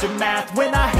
breaks after math When I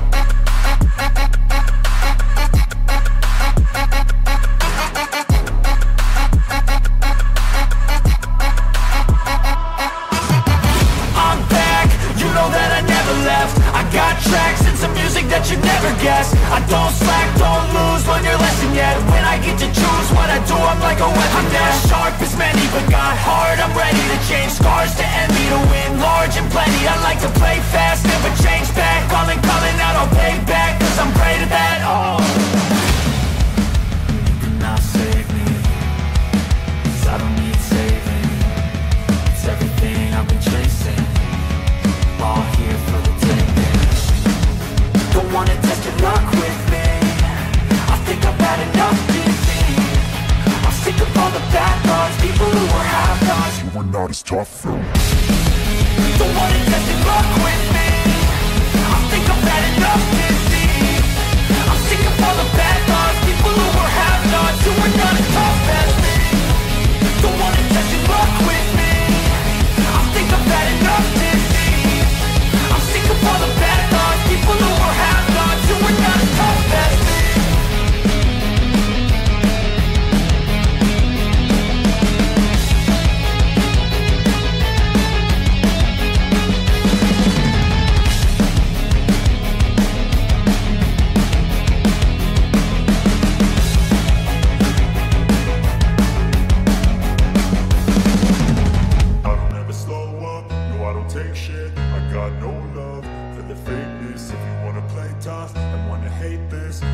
sharp many, but got hard. I'm ready to change scars to envy To win large and plenty. I like to play fast, never change back. Calling, calling out, I'll pay back Cause I'm great at that, oh tough. The one who doesn't fuck with me. I think I've had enough to see. I'm sick of all the bad thoughts, people who were have nots, who are not.